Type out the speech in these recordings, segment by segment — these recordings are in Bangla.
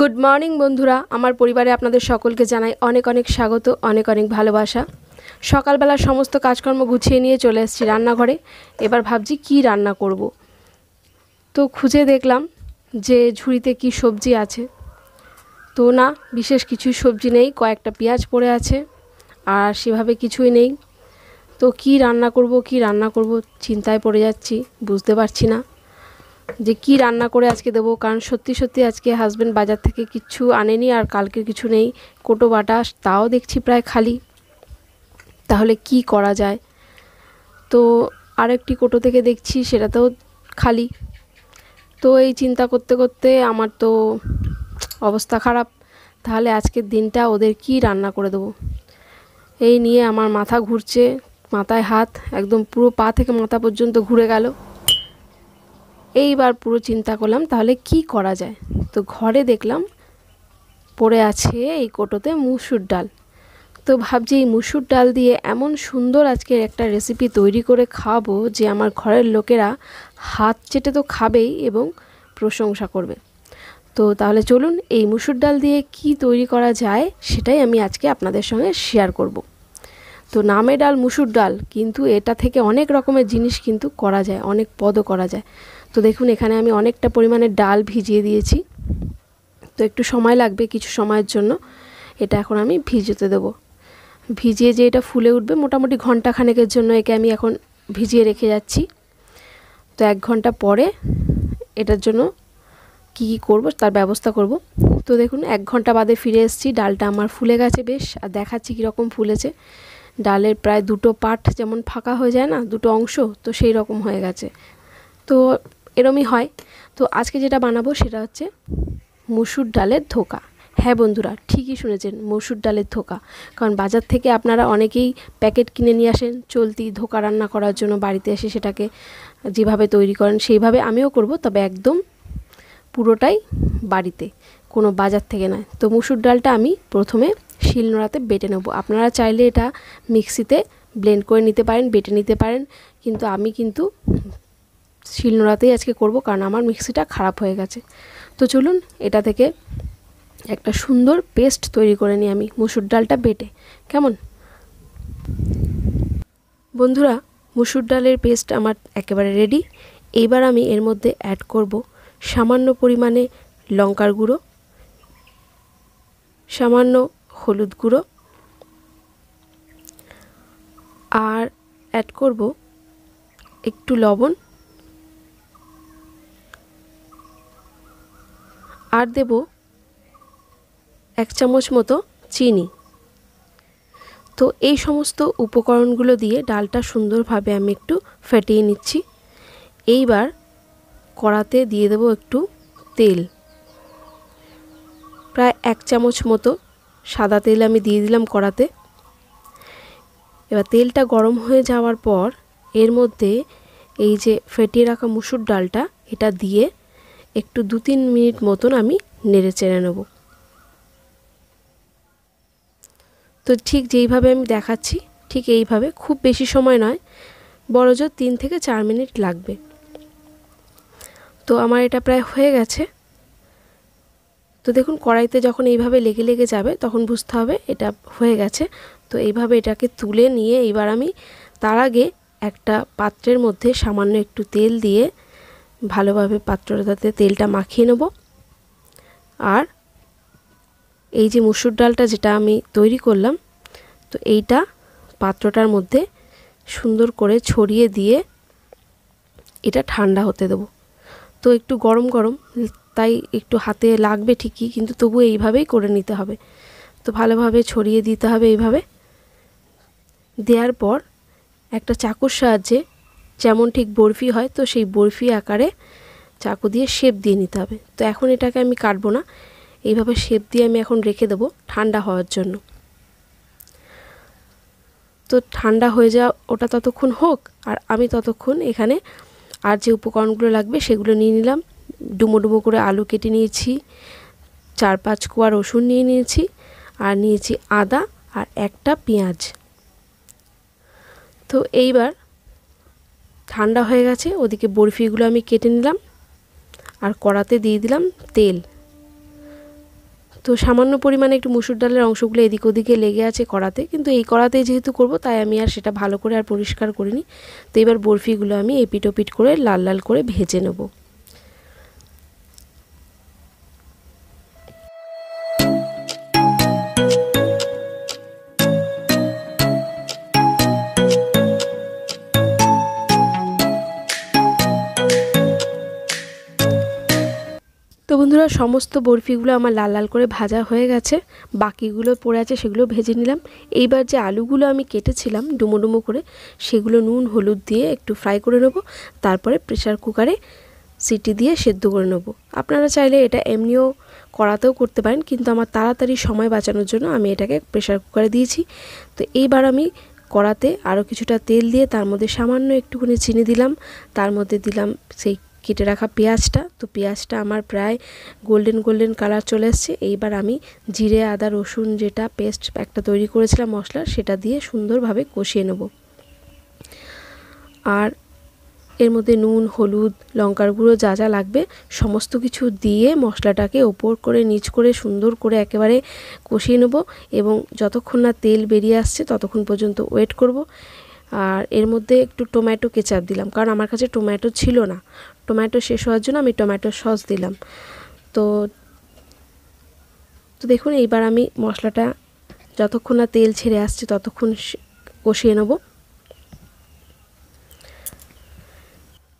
গুড মর্নিং বন্ধুরা। আমার পরিবারে আপনাদের সকলকে জানাই অনেক অনেক স্বাগত, অনেক অনেক ভালোবাসা। সকালবেলা সমস্ত কাজকর্ম গুছিয়ে নিয়ে চলে এসেছি রান্নাঘরে। এবার ভাবছি কি রান্না করব। তো খুঁজে দেখলাম যে ঝুড়িতে কি সবজি আছে। তো না, বিশেষ কিছুই সবজি নেই, কয়েকটা পেঁয়াজ পড়ে আছে, আর সেভাবে কিছুই নেই। তো কি রান্না করব, কি রান্না করব, চিন্তায় পড়ে যাচ্ছি, বুঝতে পারছি না। যে কি রান্না করে আজকে দেবো? কারণ সত্যি সত্যি আজকে হাজব্যান্ড বাজার থেকে কিছু আনেনি আর কালকে কিছু নেই। কোটো বাটা, তাও দেখছি প্রায় খালি। তাহলে কি করা যায়? তো আরেকটি কোটো থেকে দেখছি, সেটাতেও খালি। তো এই চিন্তা করতে করতে আমার তো অবস্থা খারাপ। তাহলে আজকের দিনটা ওদের কি রান্না করে দেবো? এই নিয়ে আমার মাথা ঘুরছে, মাথায় হাত, একদম পুরো পা থেকে মাথা পর্যন্ত ঘুরে গেল। এইবার পুরো চিন্তা করলাম, তাহলে কি করা যায়? তো ঘরে দেখলাম পড়ে আছে এই কোটোতে মুসুর ডাল। তো ভাবছি এই মুসুর ডাল দিয়ে এমন সুন্দর আজকে একটা রেসিপি তৈরি করে খাব যে আমার ঘরের লোকেরা হাত চেটে তো খাবেই এবং প্রশংসা করবে। তো তাহলে চলুন এই মুসুর ডাল দিয়ে কি তৈরি করা যায় সেটাই আমি আজকে আপনাদের সঙ্গে শেয়ার করব। তো নামে ডাল মুসুর ডাল, কিন্তু এটা থেকে অনেক রকমের জিনিস কিন্তু করা যায়, অনেক পদও করা যায়। তো দেখুন, এখানে আমি অনেকটা পরিমাণে ডাল ভিজিয়ে দিয়েছি। তো একটু সময় লাগবে কিছু সময়ের জন্য। এটা এখন আমি ভিজতে দেব। ভিজিয়ে যে এটা ফুলে উঠবে, মোটামুটি ঘণ্টা খানেকের জন্য একে আমি এখন ভিজিয়ে রেখে যাচ্ছি। তো এক ঘণ্টা পরে এটার জন্য কি কি করব তার ব্যবস্থা করব। তো দেখুন, এক ঘণ্টা বাদে ফিরে এসেছি। ডালটা আমার ফুলে গেছে বেশ, আর দেখাচ্ছি কীরকম ফুলেছে। ডালের প্রায় দুটো পাট যেমন ফাঁকা হয়ে যায় না, দুটো অংশ, তো সেই রকম হয়ে গেছে। তো এরমই হয়। তো আজকে যেটা বানাবো সেটা হচ্ছে মুসুর ডালের ধোকা। হ্যাঁ বন্ধুরা, ঠিকই শুনেছেন, মসুর ডালের ধোকা। কারণ বাজার থেকে আপনারা অনেকেই প্যাকেট কিনে নিয়ে আসেন, চলতি ধোকা রান্না করার জন্য বাড়িতে এসে সেটাকে যেভাবে তৈরি করেন সেইভাবে আমিও করব, তবে একদম পুরোটাই বাড়িতে, কোনো বাজার থেকে নয়। তো মুসুর ডালটা আমি প্রথমে শিলনোড়াতে বেটে নেব। আপনারা চাইলে এটা মিক্সিতে ব্লেন্ড করে নিতে পারেন, বেটে নিতে পারেন, কিন্তু আমি কিন্তু শিলনোড়াতেই আজকে করব, কারণ আমার মিক্সিটা খারাপ হয়ে গেছে। তো চলুন এটা থেকে একটা সুন্দর পেস্ট তৈরি করে নিই আমি, মুসুর ডালটা বেটে। কেমন? বন্ধুরা, মুসুর ডালের পেস্ট আমার একেবারে রেডি এইবার আমি এর মধ্যে অ্যাড করব সামান্য পরিমাণে লঙ্কার গুঁড়ো, সামান্য হলুদ গুঁড়ো, আর অ্যাড করব একটু লবণ আর দেব এক চামচ মতো চিনি। তো এই সমস্ত উপকরণগুলো দিয়ে ডালটা সুন্দরভাবে আমি একটু ফেটিয়ে নিচ্ছি। এইবার কড়াতে দিয়ে দেব একটু তেল। প্রায় এক চামচ মতো সাদা তেল আমি দিয়ে দিলাম কড়াতে। এবার তেলটা গরম হয়ে যাওয়ার পর এর মধ্যে এই যে ফেটিয়ে রাখা মুসুর ডালটা, এটা দিয়ে একটু দু তিন মিনিট মতন আমি নেড়ে চেড়ে নেব। তো ঠিক যেইভাবে আমি দেখাচ্ছি, ঠিক এইভাবে, খুব বেশি সময় নয়, বড় জোর তিন থেকে চার মিনিট লাগবে। তো আমার এটা প্রায় হয়ে গেছে। তো দেখুন, কড়াইতে যখন এইভাবে লেগে লেগে যাবে, তখন বুঝতে হবে এটা হয়ে গেছে। তো এইভাবে এটাকে তুলে নিয়ে এইবার আমি তার আগে একটা পাত্রের মধ্যে সামান্য একটু তেল দিয়ে ভালোভাবে পাত্রটাতে তেলটা মাখিয়ে নেব। আর এই যে মুসুর ডালটা যেটা আমি তৈরি করলাম, তো এইটা পাত্রটার মধ্যে সুন্দর করে ছড়িয়ে দিয়ে এটা ঠান্ডা হতে দেবো। তো একটু গরম গরম, তাই একটু হাতে লাগবে ঠিকই, কিন্তু তবু এইভাবেই করে নিতে হবে। তো ভালোভাবে ছড়িয়ে দিতে হবে এইভাবে। দেওয়ার পর একটা চাকুর সাহায্যে যেমন ঠিক বরফি হয়, তো সেই বরফি আকারে চাকু দিয়ে শেপ দিয়ে নিতে হবে। তো এখন এটাকে আমি কাটবো না। এইভাবে শেপ দিয়ে আমি এখন রেখে দেবো ঠান্ডা হওয়ার জন্য। তো ঠান্ডা হয়ে যাওয়া ওটা ততক্ষণ হোক, আর আমি ততক্ষণ এখানে আর যে উপকরণগুলো লাগবে সেগুলো নিয়ে নিলাম। ডুমো ডুমো করে আলু কেটে নিয়েছি, চার পাঁচ কোয়া রসুন নিয়ে নিয়েছি, আর নিয়েছি আদা আর একটা পেঁয়াজ। তো এইবার ঠান্ডা হয়ে গেছে, ওদিকে বরফিগুলো আমি কেটে নিলাম আর কড়াতে দিয়ে দিলাম তেল। তো সামান্য পরিমাণে একটু মুসুর ডালের অংশগুলো এদিক ওদিকে লেগে আছে কড়াতে, কিন্তু এই কড়াতে যেহেতু করব তাই আমি আর সেটা ভালো করে আর পরিষ্কার করিনি। তো এবার বরফিগুলো আমি এপিট ওপিট করে লাল লাল করে ভেজে নেব। বন্ধুরা সমস্ত বরফিগুলো আমার লাল লাল করে ভাজা হয়ে গেছে। বাকিগুলো পড়ে আছে, সেগুলো ভেজে নিলাম। এইবার যে আলুগুলো আমি কেটেছিলাম ডুমো ডুমো করে, সেগুলো নুন, হলুদ দিয়ে একটু ফ্রাই করে নেব। তারপরে প্রেশার কুকারে সিটি দিয়ে সেদ্ধ করে নেব। আপনারা চাইলে এটা এমনিও করাতেও করতে পারেন, কিন্তু আমার তাড়াতাড়ি সময় বাঁচানোর জন্য আমি এটাকে প্রেশার কুকারে দিয়েছি। তো এইবার আমি কড়াতে আরও কিছুটা তেল দিয়ে তার মধ্যে সামান্য একটুখানি চিনি দিলাম। তার মধ্যে দিলাম সেই কেটে রাখা পেঁয়াজটা। তো পেঁয়াজটা আমার প্রায় গোল্ডেন গোল্ডেন কালার চলে এসছে। এইবার আমি জিরে, আদা, রসুন যেটা পেস্ট একটা তৈরি করেছিলাম মশলা সেটা দিয়ে সুন্দরভাবে কষিয়ে নেব। আর এর মধ্যে নুন, হলুদ, লঙ্কার গুঁড়ো যা যা লাগবে, সমস্ত কিছু দিয়ে মশলাটাকে ওপর করে, নিচ করে সুন্দর করে একেবারে কষিয়ে নেব এবং যতক্ষণ না তেল বেরিয়ে আসছে, ততক্ষণ পর্যন্ত ওয়েট করব। আর এর মধ্যে একটু টমেটো কেচাপ দিলাম, কারণ আমার কাছে টমেটো ছিল না। টমেটো শেষ হওয়ার জন্য আমি টমেটো সস দিলাম। তো তো দেখুন, এইবার আমি মশলাটা যতক্ষণ না তেল ছেড়ে আসছে ততক্ষণ কষিয়ে নেব।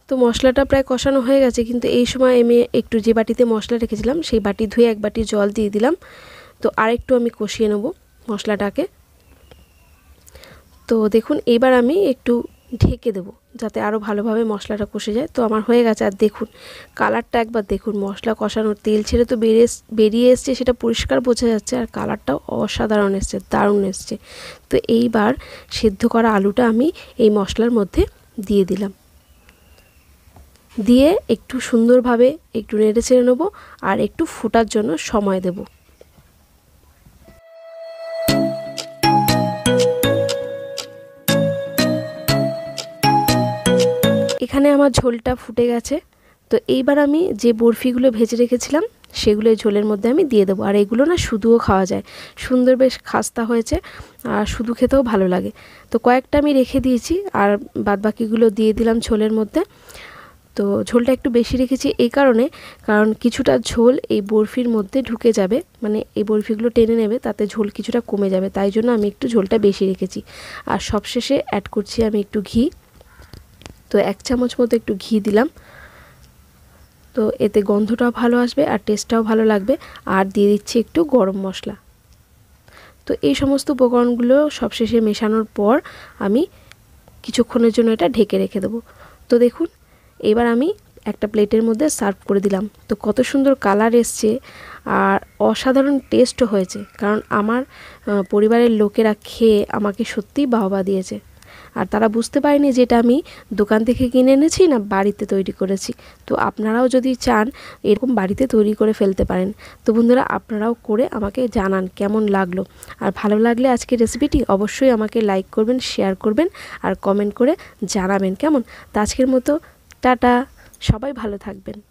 তো মশলাটা প্রায় কষানো হয়ে গেছে, কিন্তু এই সময় আমি একটু যে বাটিতে মশলা রেখেছিলাম, সেই বাটি ধুয়ে এক বাটি জল দিয়ে দিলাম। তো আরেকটু আমি কষিয়ে নেব মশলাটাকে। তো দেখুন, এবার আমি একটু ঢেকে দেবো যাতে আরও ভালোভাবে মশলাটা কষে যায়। তো আমার হয়ে গেছে, আর দেখুন, কালারটা একবার দেখুন, মশলা কষানোর তেল ছেড়ে তো বেরিয়ে বেরিয়ে এসছে, সেটা পরিষ্কার বোঝা যাচ্ছে, আর কালারটাও অসাধারণ এসছে, দারুণ এসছে। তো এইবার সেদ্ধ করা আলুটা আমি এই মশলার মধ্যে দিয়ে দিলাম। দিয়ে একটু সুন্দরভাবে একটু নেড়ে ছেড়ে নেব, আর একটু ফোটার জন্য সময় দেবো। এখানে আমার ঝোলটা ফুটে গেছে। তো এইবার আমি যে বরফিগুলো ভেজে রেখেছিলাম, সেগুলো ঝোলের মধ্যে আমি দিয়ে দেবো। আর এগুলো না শুধুও খাওয়া যায়। সুন্দর বেশ খাস্তা হয়েছে আর শুধু খেতেও ভালো লাগে। তো কয়েকটা আমি রেখে দিয়েছি আর বাদবাকিগুলো দিয়ে দিলাম ঝোলের মধ্যে। তো ঝোলটা একটু বেশি রেখেছি এই কারণে, কারণ কিছুটা ঝোল এই বরফির মধ্যে ঢুকে যাবে। মানে এই বরফিগুলো টেনে নেবে, তাতে ঝোল কিছুটা কমে যাবে। তাই জন্য আমি একটু ঝোলটা বেশি রেখেছি। আর সবশেষে অ্যাড করছি আমি একটু ঘি। তো এক চামচ মতো একটু ঘি দিলাম। তো এতে গন্ধটাও ভালো আসবে আর টেস্টটাও ভালো লাগবে। আর দিয়ে দিচ্ছি একটু গরম মশলা। তো এই সমস্ত উপকরণগুলো সবশেষে মেশানোর পর আমি কিছুক্ষণের জন্য এটা ঢেকে রেখে দেবো। তো দেখুন, এবার আমি একটা প্লেটের মধ্যে সার্ভ করে দিলাম। তো কত সুন্দর কালার এসছে আর অসাধারণ টেস্টও হয়েছে। কারণ আমার পরিবারের লোকেরা খেয়ে আমাকে সত্যিই বাহবা দিয়েছে। আর তারা বুঝতে পারেনি যে এটা আমি দোকান থেকে কিনে এনেছি না বাড়িতে তৈরি করেছি। তো আপনারাও যদি চান, এরকম বাড়িতে তৈরি করে ফেলতে পারেন। তো বন্ধুরা, আপনারাও করে আমাকে জানান কেমন লাগল। আর ভালো লাগলে আজকে রেসিপিটি অবশ্যই আমাকে লাইক করবেন শেয়ার করবেন আর কমেন্ট করে জানাবেন কেমন। তো আজকের মতো, টাটা। সবাই ভালো থাকবেন।